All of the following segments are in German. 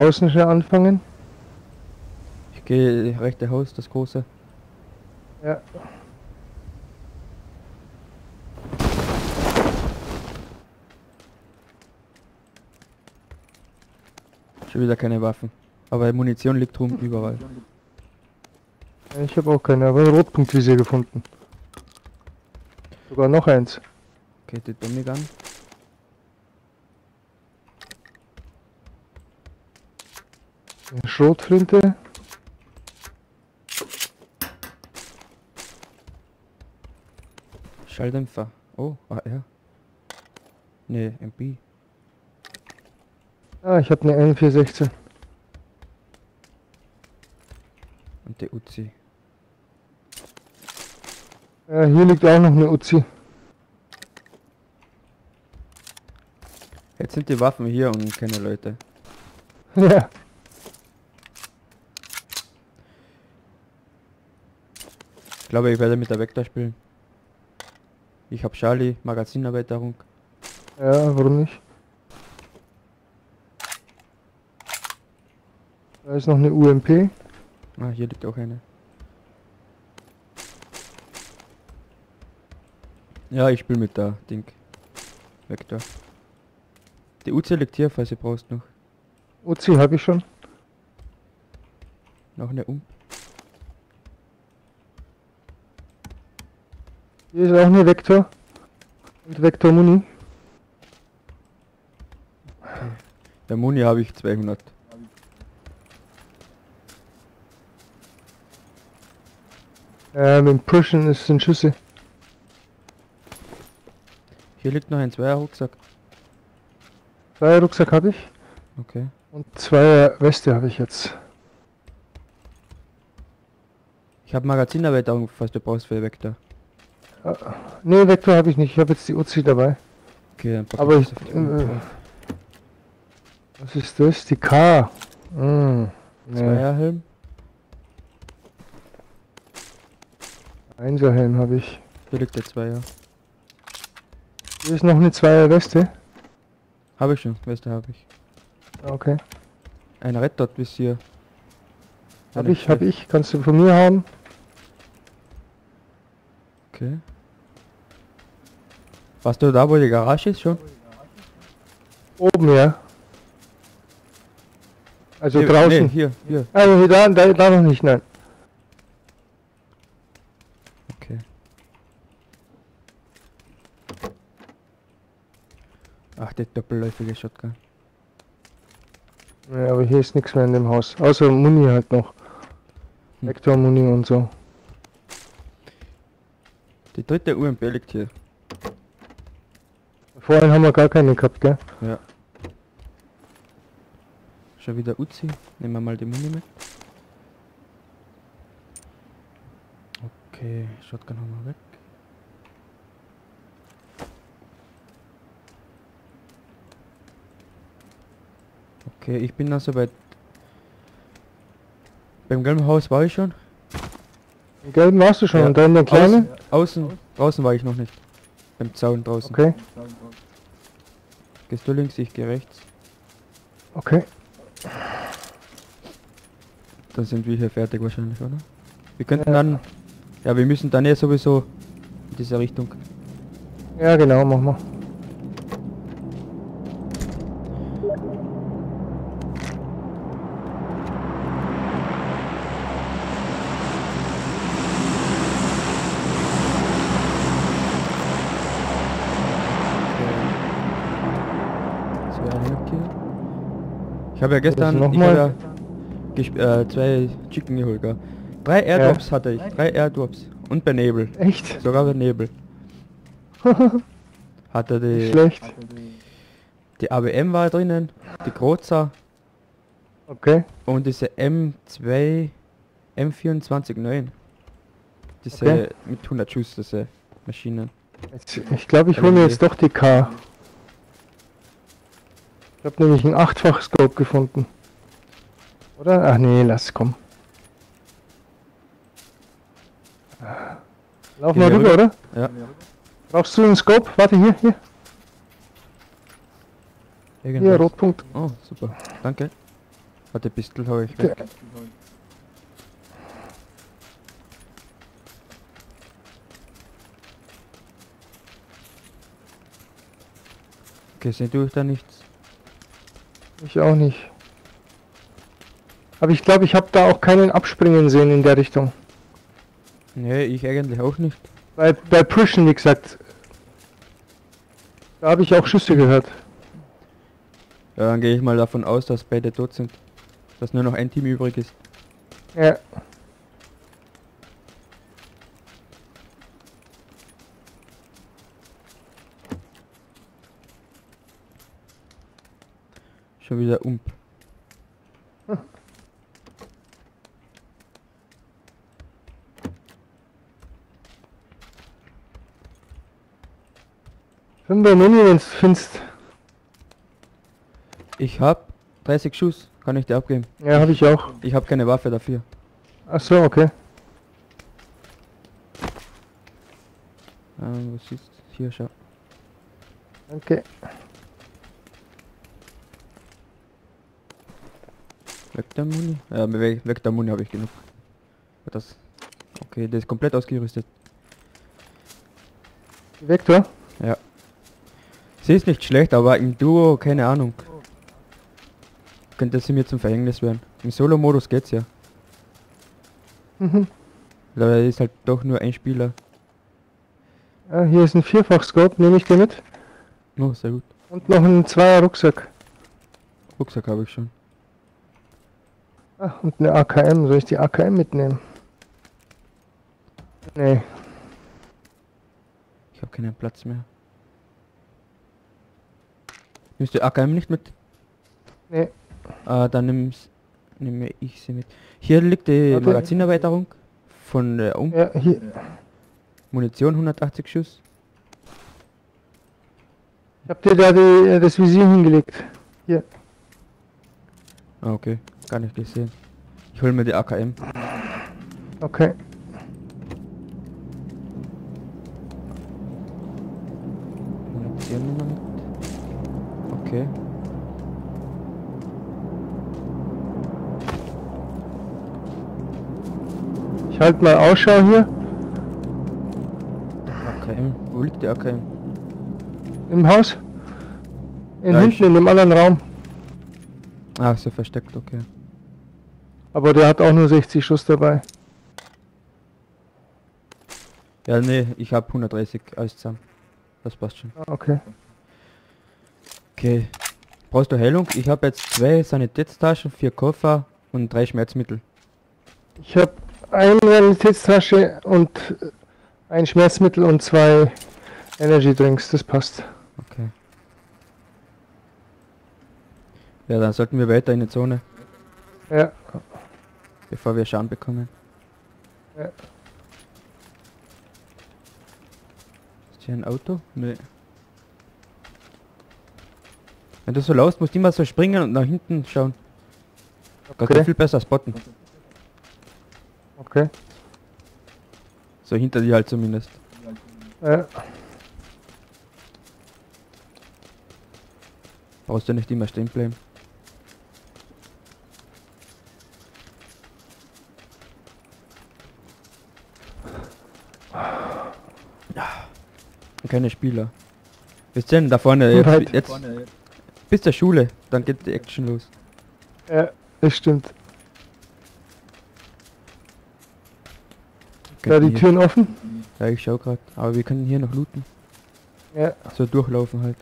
Außen schnell anfangen. Ich gehe rechte Haus, das große. Ja. Schon wieder keine Waffen. Aber Munition liegt rum überall. Ich habe auch keine, aber ein Rotpunktvisier gefunden. Sogar noch eins. Okay, die Dummy Eine Schrotflinte. Schalldämpfer. Oh, ah ja. Nee, MP. Ah, ich habe eine N416. Und die Uzi. Ja, hier liegt auch noch eine Uzi. Jetzt sind die Waffen hier und keine Leute. Ja. Glaube, ich werde mit der Vector spielen. Ich habe Charlie, Magazinerweiterung. Ja, warum nicht? Da ist noch eine UMP. Ah, hier liegt auch eine. Ja, ich spiele mit der Ding. Vector. Die Uzi liegt hier, falls ihr brauchst noch. Uzi habe ich schon. Noch eine Um. Hier ist auch eine Vektor. Und Vektor Muni. Der Muni habe ich 200. Ja, mit dem Pushen ist sind Schüsse. Hier liegt noch ein Zweier Rucksack. Zwei Rucksack habe ich. Okay. Und zwei Weste habe ich jetzt. Ich habe Magazinerweiterung, falls du brauchst für Vector. Ne, Vektor habe ich nicht. Ich habe jetzt die Uzi dabei. Okay, dann Aber ich... Äh, was ist das? Die K. Nee, Zweierhelm. Einserhelm habe ich. Hier liegt der Zweier. Hier ist noch eine Zweier Weste. Habe ich schon, Weste habe ich. Okay. Ein Red Dot bis hier. Hab ich, hab ich. Kannst du von mir haben? Okay. Warst du da, wo die Garage ist schon? Oben, ja. Also Hier- draußen. Nee, hier, hier. Also hier da, da, da noch nicht, nein. Okay. Ach, die doppelläufige Shotgun. Ja, aber hier ist nichts mehr in dem Haus. Außer Muni halt noch. Hm. Vektor Muni und so. Die dritte UMP liegt hier. Vorhin haben wir gar keine gehabt, gell? Ja. Schon wieder Uzi. Nehmen wir mal die Muni mit. Okay, Shotgun haben wir weg. Okay, ich bin da soweit. Beim gelben Haus war ich schon. Den gelben warst du schon Ja. und dann der kleine? Außen, außen, draußen war ich noch nicht. Beim Zaun draußen. Okay, Gehst du links, ich gehe rechts. okay. Dann sind wir hier fertig wahrscheinlich, oder? Wir könnten Ja. dann... Ja, wir müssen dann ja sowieso in diese Richtung. Ja, genau, machen wir. Das wäre ein hier. Ich habe ja gestern noch mal? ja äh, zwei Chicken geholt, gell? Drei Airdrops hatte ich, drei Airdrops. Und bei Nebel. Echt? Sogar bei Nebel. Hatte die, Schlecht. die ABM war drinnen, die Groza Okay. und diese M2 M24-9. Diese Okay. mit 100 Schuss, diese Maschinen. Ich glaube, ich hole mir jetzt doch die K. Ich habe nämlich einen achtfach Scope gefunden. Oder? Ach nee, lass komm. Lauf Gehen mal rüber, rüber? oder? Ja. Brauchst du einen Scope? Warte, hier, hier. Hier, Irgendwas. Rotpunkt. Oh, super. Danke. Hat die Pistole habe ich weg. Okay, sehe durch da nichts. Ich auch nicht. Aber ich glaube, ich habe da auch keinen abspringen sehen in der Richtung. Nee, ich eigentlich auch nicht. Bei, bei Pushen, wie gesagt. Da habe ich auch Schüsse gehört. Ja, dann gehe ich mal davon aus, dass beide tot sind. Dass nur noch ein Team übrig ist. Ja. Schon wieder ump. Fünfer Mini, wenn du findest. Ich hab 30 Schuss, kann ich dir abgeben. Ja, habe ich auch. Ich habe keine Waffe dafür. Ach so, okay. Ähm, was ist hier? Schau. Danke. Weg der Muni? Ja, weg, weg der Muni habe ich genug. Das. Okay, der ist komplett ausgerüstet. Vektor? Ja. Sie ist nicht schlecht, aber im Duo, keine Ahnung. Könnte sie mir zum Verhängnis werden. Im Solo-Modus geht's ja. Mhm. Da ist halt doch nur ein Spieler. Ja, hier ist ein Vierfach-Scope, nehme ich dir mit. Oh, sehr gut. Und noch ein Zweier Rucksack. Rucksack habe ich schon. Und eine AKM. Soll ich die AKM mitnehmen? Nee. Ich habe keinen Platz mehr. Nimmst du AKM nicht mit? Nee. Ah, dann nimm's, nehme ich sie mit. Hier liegt die Warte. Magazinerweiterung von der um Ja, hier. Munition 180 Schuss. Ich hab dir da die, äh, das Visier hingelegt. Hier. Ah, okay. Gar nicht gesehen. Ich hol mir die AKM. Okay. Okay. Ich halte mal Ausschau hier. AKM. Wo liegt die AKM? Im Haus. In Ja, hinten, in dem anderen Raum. Ah, so versteckt, okay. Aber der hat auch nur 60 Schuss dabei. Ja, nee, ich habe 130 alles zusammen. Das passt schon. Ah, Okay. Okay. Brauchst du Heilung? Ich habe jetzt zwei Sanitätstaschen, vier Koffer und drei Schmerzmittel. Ich habe eine Realitätstasche und ein Schmerzmittel und zwei Energy Drinks. Das passt. Okay. Ja, dann sollten wir weiter in die Zone, Ja. Bevor wir Schaden bekommen. Ja. Ist hier ein Auto? Nee. Wenn du so laufst, musst du immer so springen und nach hinten schauen. Kannst Okay. viel besser spotten. Okay. So hinter dir halt zumindest. Ja. Brauchst du nicht immer stehen bleiben. Keine Spieler. Wir sind da vorne jetzt, halt- jetzt bis zur Schule, dann geht die Action los. Ja, das stimmt. Da die hier- Türen offen? Ja, ich schau grad. Aber wir können hier noch looten. Ja. So durchlaufen halt.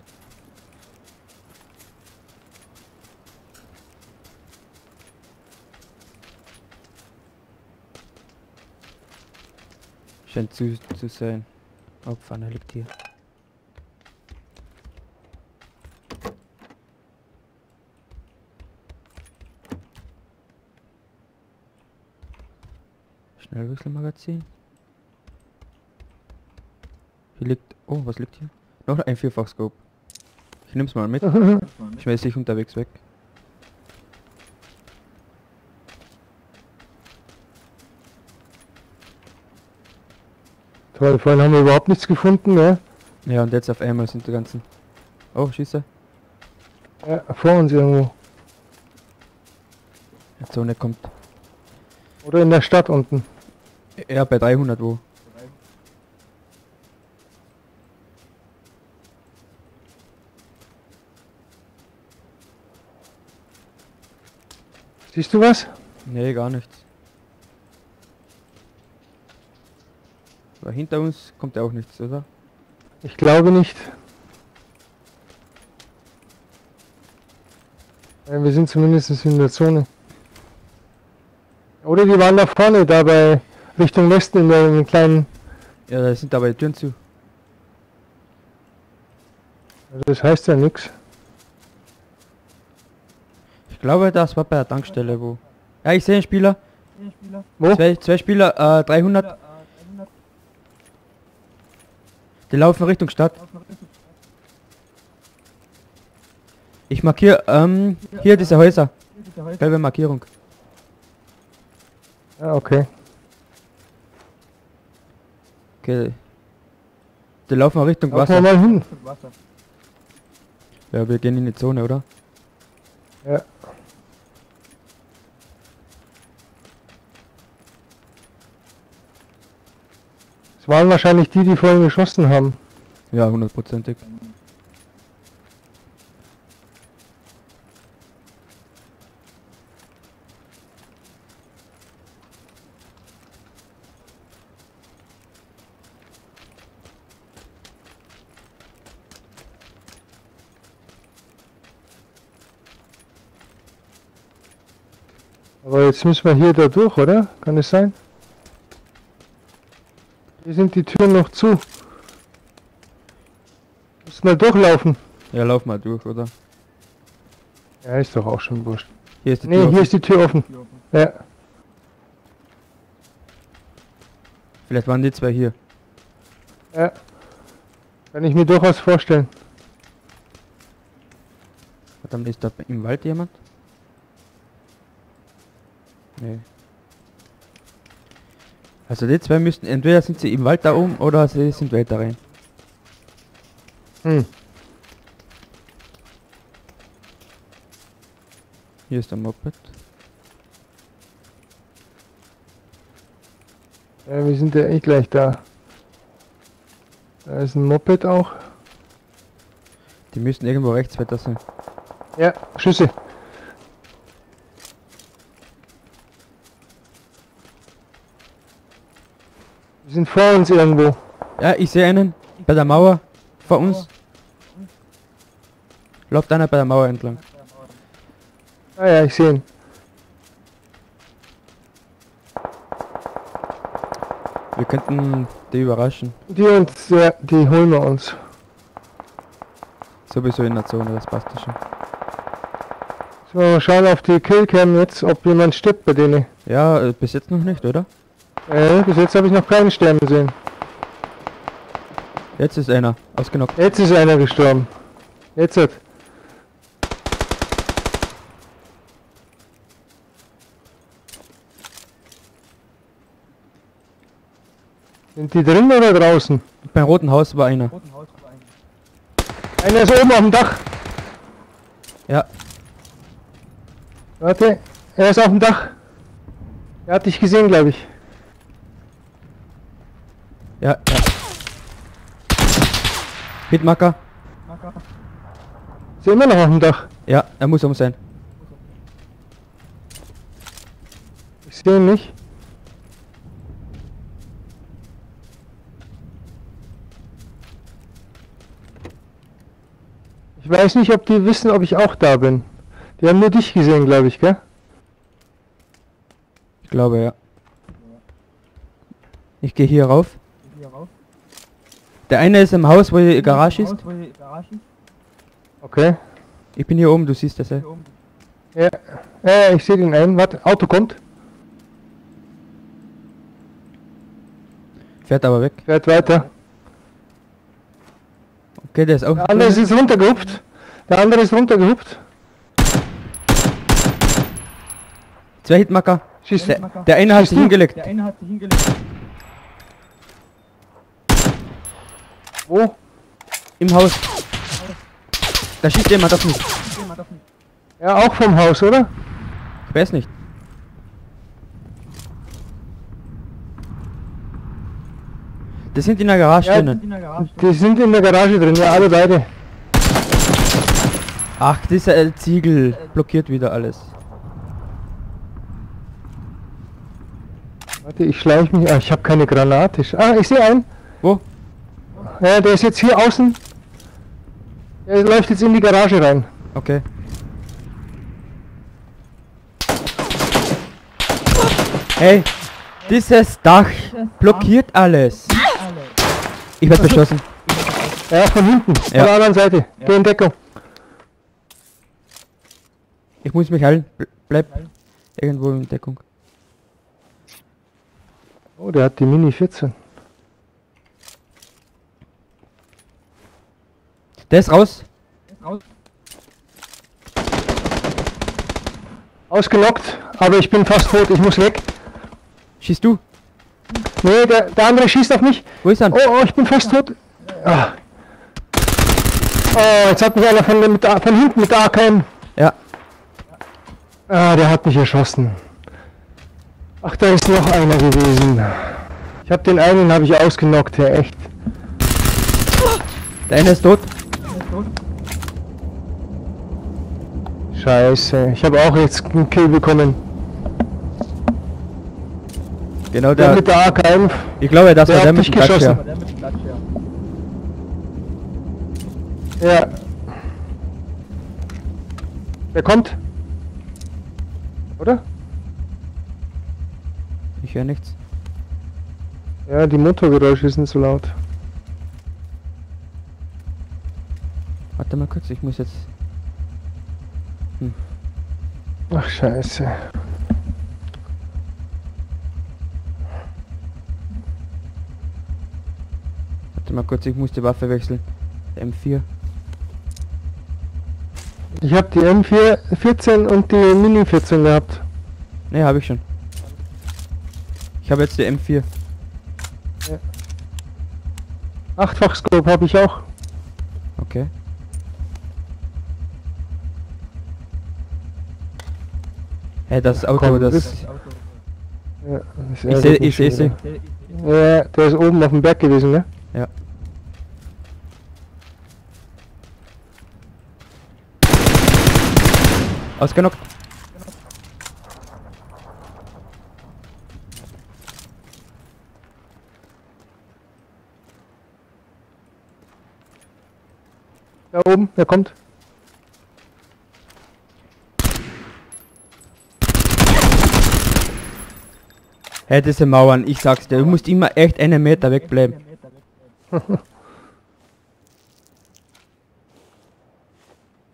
Scheint zu, zu sein. Oh, Pfanne liegt hier. Schnellwechselmagazin. Hier liegt... Oh, was liegt hier? Noch ein Vierfachscope. Ich nehm's mal mit. Schmeiß ich unterwegs weg. Toll, vorhin haben wir überhaupt nichts gefunden, ne? Ja, und jetzt auf einmal sind die ganzen... Oh, Schieße. Ja, vor uns irgendwo. Die Zone kommt. Oder in der Stadt unten. Ja, bei 300 wo. Siehst du was? Nee, gar nichts. Aber hinter uns kommt ja auch nichts, oder? Ich glaube nicht. Ja, wir sind zumindest in der Zone. Oder die waren da vorne, da bei Richtung Westen in der kleinen. Ja, da sind aber die Türen zu. Also das heißt ja nichts. Ich glaube, das war bei der Tankstelle, wo... Ja, ich sehe einen Spieler. Wo? Zwei, zwei Spieler, äh, 300. Die laufen Richtung Stadt. Ich markiere, ähm, hier diese Häuser. Gelbe Markierung. Ja, okay. Okay. Die laufen Richtung Laufen wir Wasser. mal hin. Ja, wir gehen in die Zone, oder? Ja. Es waren wahrscheinlich die, die vorhin geschossen haben. Ja, hundertprozentig. Aber jetzt müssen wir hier da durch, oder? Kann es sein? Hier sind die Türen noch zu. Müssen wir durchlaufen. Ja, lauf mal durch, oder? Ja, ist doch auch schon wurscht. Hier ist die Nee, Tür hier offen. ist die Tür offen. Ja, Vielleicht waren die zwei hier. ja. Kann ich mir durchaus vorstellen. Verdammt, ist da im Wald jemand? Nee. Also die zwei müssten, entweder sind sie im Wald da oben oder sie sind weiter rein. Hm. Hier ist der Moped. Ja, wir sind ja eh gleich da. Da ist ein Moped auch. Die müssten irgendwo rechts weiter sein. Ja, Schüsse. Die sind vor uns irgendwo. Ja, ich sehe einen bei der Mauer vor uns. Läuft einer bei der Mauer entlang. Ah ja, ich sehe ihn. Wir könnten die überraschen. Die uns, ja, die holen wir uns. Sowieso in der Zone, das passt schon. So, schauen auf die Killcam jetzt, ob jemand stirbt bei denen. Ja, äh, bis jetzt noch nicht, oder? Äh, bis jetzt habe ich noch keinen sterben gesehen. Jetzt ist einer ausgenockt. Jetzt ist einer gestorben. Jetzt hat. Sind die drin oder draußen? Beim roten Haus war einer. Einer ist oben auf dem Dach. Ja, Warte, er ist auf dem Dach. Er hat dich gesehen, glaube ich. Ja, ja. Hitmarker. Ist er immer noch auf dem Dach. Ja, er muss um sein. Ich sehe ihn nicht. Ich weiß nicht, ob die wissen, ob ich auch da bin. Die haben nur dich gesehen, glaube ich, gell? Ich glaube, ja. Ich gehe hier rauf. Der eine ist im Haus, wo die Garage ist. Okay. Ich bin hier oben, du siehst das ja. Ja, ja ich sehe den einen. Warte, Auto kommt. Fährt aber weg. Fährt weiter. Okay, der ist auch. Der andere ist runtergehupft. Der andere ist runtergehupft. Zwei Hitmarker. Schießt. Der, der eine hat sich hingelegt. eine hat sich hingelegt. Wo? Im Haus. Da schießt jemand auf mich. Ja, auch vom Haus, oder? Ich weiß nicht. Das sind in der Garage ja, drinnen. Die sind in der Garage drin, ja, alle beide. Ach, dieser L Ziegel blockiert wieder alles. Warte, ich schleich mich. Ah, ich habe keine Granate. Ah, ich sehe einen. Wo? Ja, der ist jetzt hier außen. Er läuft jetzt in die Garage rein. Okay. Hey, dieses Dach blockiert alles. Ich werde beschossen. Ja, von hinten, Ja. von der anderen Seite. Geh in Deckung. Ich muss mich heilen. Ble- Bleib irgendwo in Deckung. Oh, der hat die Mini 14. Der ist raus. Ausgenockt, aber ich bin fast tot. Ich muss weg. Schießt du? Nee, der, der andere schießt auf mich. Wo ist er? Oh, oh, ich bin fast tot. Ah. Oh, jetzt hat mich einer von, mit, von hinten mit der AKM. Ja. Ah, der hat mich erschossen. Ach, da ist noch einer gewesen. Ich habe den einen habe ich ausgenockt, ja echt. Der eine ist tot. Scheiße, ich habe auch jetzt einen Kill bekommen. Genau Der der. mit der AKM, Ich glaube, das der war der hat mit mich dem geschossen. Dacia. Ja. Der kommt. Oder? Ich höre nichts. Ja, die Motorgeräusche sind so laut. Warte mal kurz, ich muss jetzt. Ach, scheiße. Warte mal kurz, ich muss die Waffe wechseln. M4. Ich habe die M4 14 und die Mini 14 gehabt. Ne, habe ich schon. Ich habe jetzt die M4. Achtfach Scope habe ich auch. Okay. Hey, das Auto, Komm, das. das- Ja, das Ich sehe, ich sehe wieder. Ja, der ist oben auf dem Berg gewesen, ne? Ja. Ausgenockt. Da oben, der kommt. Hey, diese Mauern, ich sag's dir, du musst immer echt einen Meter wegbleiben.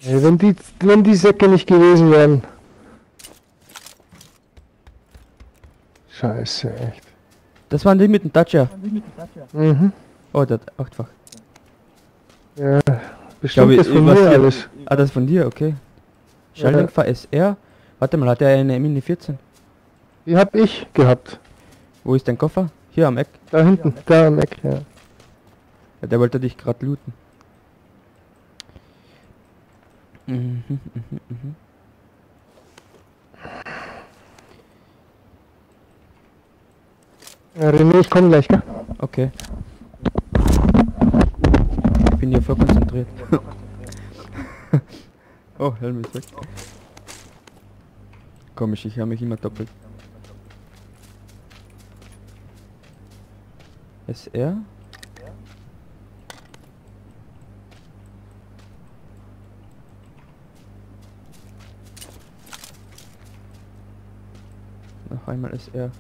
Ey, wenn die, wenn die Säcke nicht gewesen wären. Scheiße, echt. Das waren die mit dem Dacia. Mhm. Oh, der hat achtfach. Ja, bestimmt ich, ist von mir alles. Ah, das ist von dir, okay. Schalldämpfer SR. Warte mal, hat er eine Mini 14? Die hab ich gehabt. Wo ist dein Koffer? Hier am Eck. Da hinten, da am Eck, ja. Ja, der wollte dich gerade looten. Mhm, ja René, ich komm gleich, gell? Okay. Ich bin hier voll konzentriert. oh, Helm ist weg. Komisch, ich höre mich immer doppelt. SR? Noch einmal SR.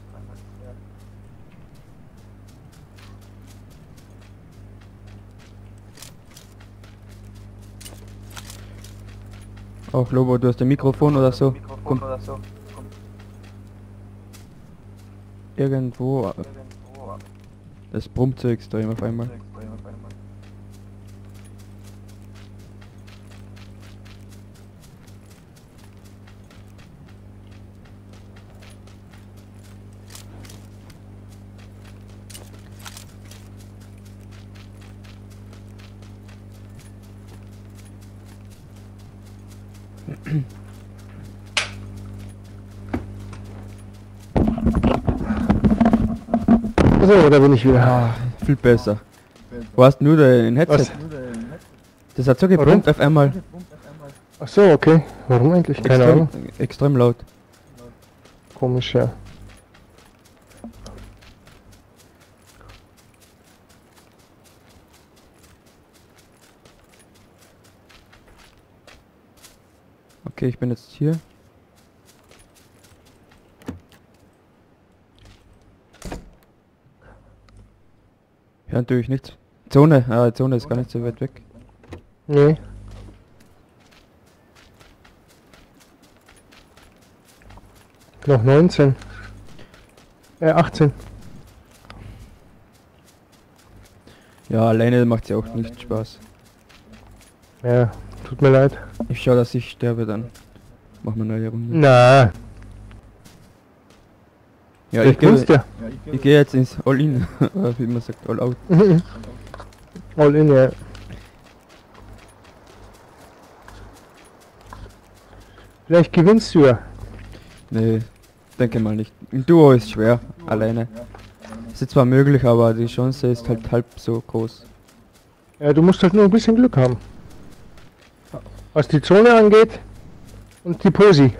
Auch Lobo, du hast ein Mikrofon oder so? Komm. Irgendwo. äh, Das brummt so extrem auf einmal. So, da bin ich wieder. Ah, viel besser. Wo hast du dein Headset? Was? Das hat so gebrummt auf einmal. Ach so, okay. Warum eigentlich? Keine Extrem, Ahnung. extrem laut. Komisch, ja. Okay, ich bin jetzt hier. Ja, natürlich nichts. Zone, ah, Zone ist gar nicht so weit weg. Nee. Noch 19. Äh, 18. Ja, alleine macht ja auch nicht Spaß. Ja, tut mir leid. Ich schau, dass ich sterbe dann. Machen wir eine neue Runde. Na, Ja, ich gehe ja. ich geh jetzt ins All-In, wie man sagt, All-Out. All in, ja. Vielleicht gewinnst du ja. Nee, denke mal nicht. Ein Duo ist schwer, alleine. Ist zwar möglich, aber die Chance ist halt halb so groß. Ja, du musst halt nur ein bisschen Glück haben. Was die Zone angeht und die Posi.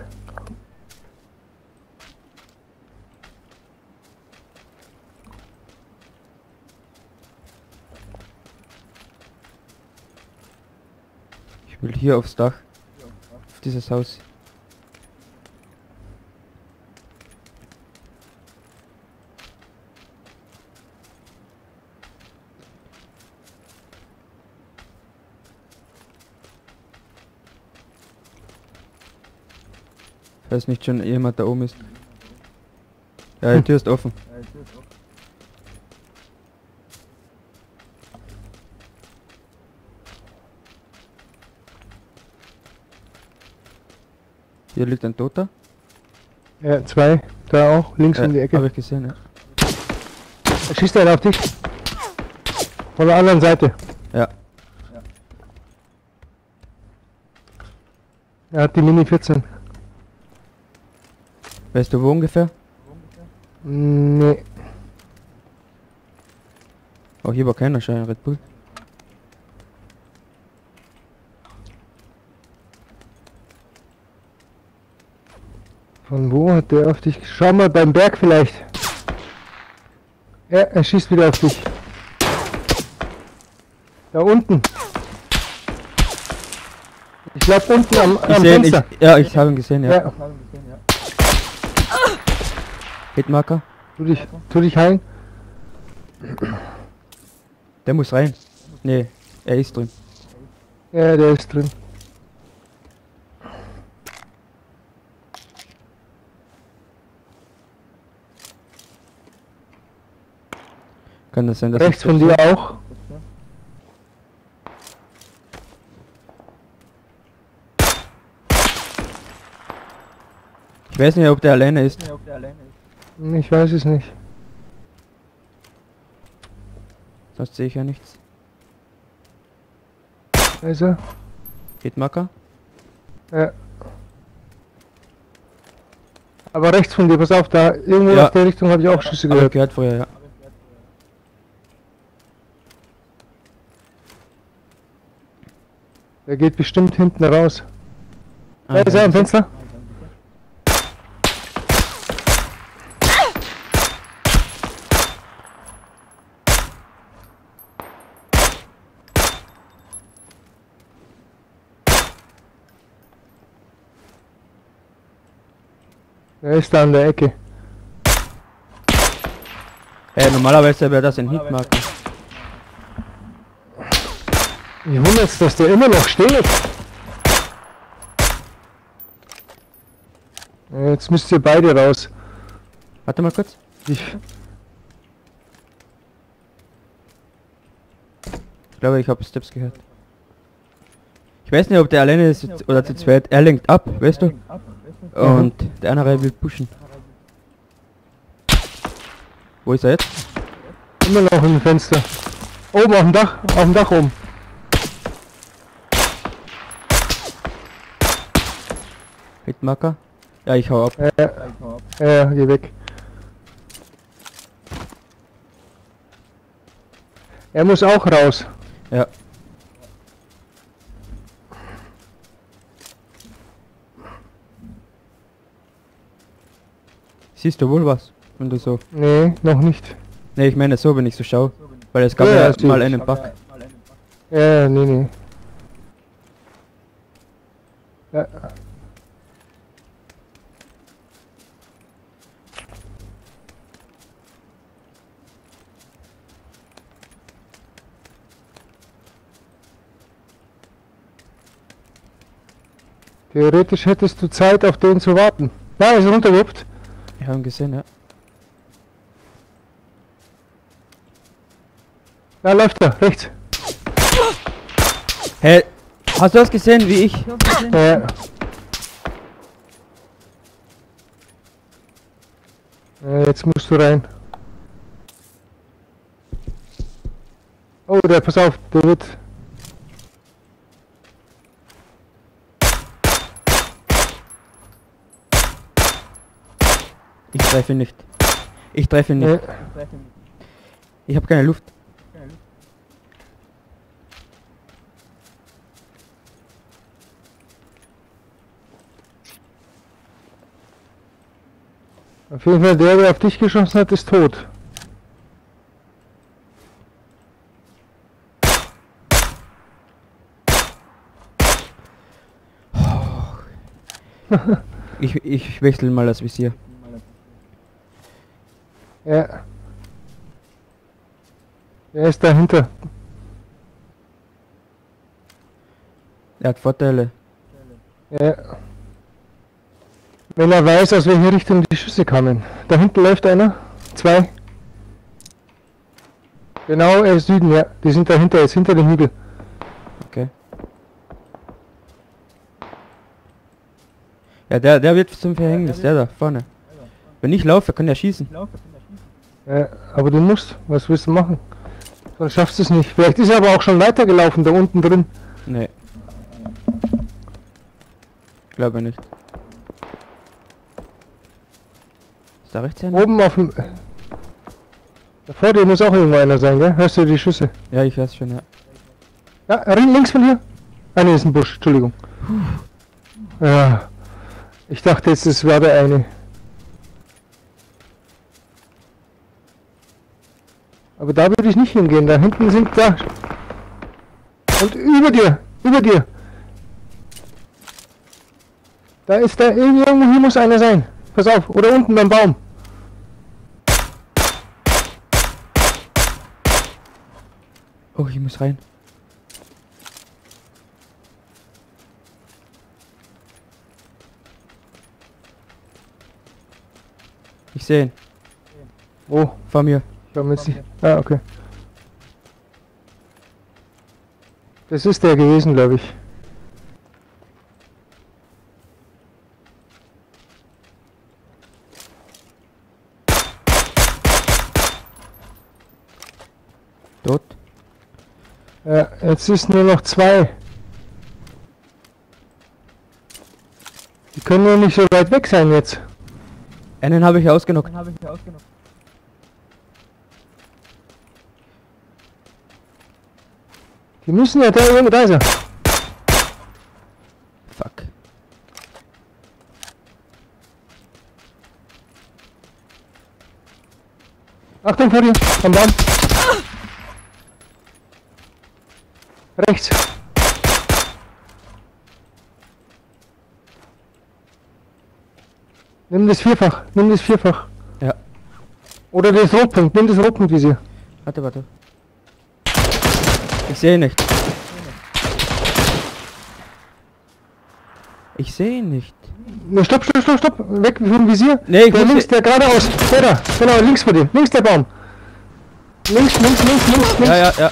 Ich will hier aufs Dach. Auf dieses Haus. Falls nicht schon jemand da oben ist. Ja, die Tür ist offen. Hier liegt ein Toter. Ja, zwei. Da auch, links um die Ecke. Habe ich gesehen, ja. Da schießt einer auf dich. Von der anderen Seite. Ja. Er hat die Mini 14. Weißt du wo ungefähr? Nee. Oh, hier war keiner Schein, Red Bull. Von wo hat der auf dich? Schau mal beim Berg vielleicht. Ja, er schießt wieder auf dich. Da unten. Ich glaube unten am, am sehe ihn, ich, Fenster. ja, ich habe ihn gesehen, ja. ja. Hitmarker, Tu dich, tu dich heilen. der muss rein. Nee, er ist drin. Ja, der ist drin. Kann das sein, dass Rechts von dir auch. Ich weiß nicht, ob der alleine ist. Ich weiß es nicht. Sonst sehe ich ja nichts. Also, Hitmarker? ja. Aber rechts von dir, pass auf, da irgendwo Ja. auf der Richtung habe ich auch Schüsse gehört. gehört vorher, ja. Der geht bestimmt hinten raus. Ah, Da ist er am Fenster. Er ist da an der Ecke. Hey, normalerweise wäre das ein Hitmarker. Ich wundert dass der immer noch steht. Jetzt müsst ihr beide raus. Warte mal kurz. Ich, Ich glaube, ich habe Steps gehört. Ich weiß nicht, ob der alleine ist oder zu zweit. Er lenkt ab, weißt du? Und der andere will pushen. Wo ist er jetzt? immer noch im Fenster. Oben auf dem Dach, auf dem Dach oben. Hitmarker? Ja, ich hau ab. Ja, ja, geh weg. Er muss auch raus. Ja. Siehst du wohl was, wenn du so... Nee, noch nicht. Ne, ich meine so, wenn ich so schaue. Weil es gab Ja, ja, mal einen Bug. Ja, nee, nee. Ja. Theoretisch hättest du Zeit, auf den zu warten. Na, er ist runtergehüpft. Ich habe ihn gesehen, ja. Da läuft er, rechts. Hey, hast du das gesehen, wie ich? Ja. Ja, Jetzt musst du rein. Oh, der, pass auf, der wird. Treffe ihn nicht. Ich treffe ihn nicht. Ich habe keine Luft. auf jeden Fall, der, der auf dich geschossen hat, ist tot. Ich, ich wechsle mal das Visier. Ja. Er ist dahinter. Er hat Vorteile. Ja. Wenn er weiß, aus welcher Richtung die Schüsse kamen. Da hinten läuft einer. Zwei. Genau, er ist Süden, ja. Die sind dahinter, jetzt hinter dem Hügel. Okay. Ja, der, der wird zum Verhängnis, der da vorne. Wenn ich laufe, kann er schießen. Ja, aber du musst. Was willst du machen? Sonst schaffst du es nicht. Vielleicht ist er aber auch schon weitergelaufen, da unten drin. Nee. Glaube nicht. Ist da rechts einer? Oben auf dem... Da vor dir muss auch irgendwo einer sein, gell? Hörst du die Schüsse? Ja, ich weiß schon, ja. Ja, links von hier. Ah, ne, ist ein Busch, Entschuldigung. Ja. Ich dachte jetzt, es wäre der eine. Aber da würde ich nicht hingehen, da hinten sind da. Und über dir, über dir. Da ist da irgendwo hier muss einer sein. Pass auf, oder unten beim Baum. Oh, ich muss rein. Ich sehe ihn. Wo? Vor mir. Ich komm jetzt nicht. Ah, okay. Das ist der gewesen, glaube ich. Tot. Ja, jetzt ist nur noch zwei. Die können ja nicht so weit weg sein jetzt. Einen habe ich ausgenockt. Die müssen ja da irgendwo da sein. Fuck. Achtung vor dir, am Baum. Rechts. Nimm das vierfach, nimm das vierfach. Ja. Oder das Rotpunkt, nimm das Rotpunktvisier. Warte, warte. Ich sehe ihn nicht. Ich sehe ihn nicht. Ne, stopp, stopp, stopp, stopp, weg vom Visier. Nee, ich der links, der geradeaus, der da, genau, links vor dir, links der Baum. Links, links, links, links, links. Ja, ja, ja.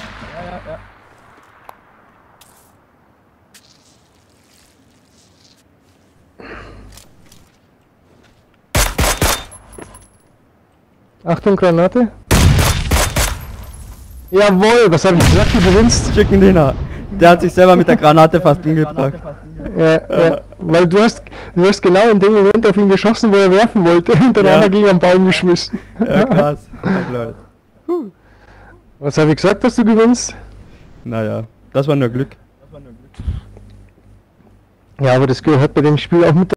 Achtung, Granate. Jawohl, was habe ich gesagt, du gewinnst? Chicken Dinner. Der hat sich selber mit der Granate fast umgebracht. Ja, ja, weil du hast, du hast genau in dem Moment auf ihn geschossen, wo er werfen wollte und dann Ja. hat er gegen einen Baum geschmissen. Ja, krass. Leute. Was habe ich gesagt, dass du gewinnst? Naja, das war nur Glück. Ja, aber das gehört bei dem Spiel auch mit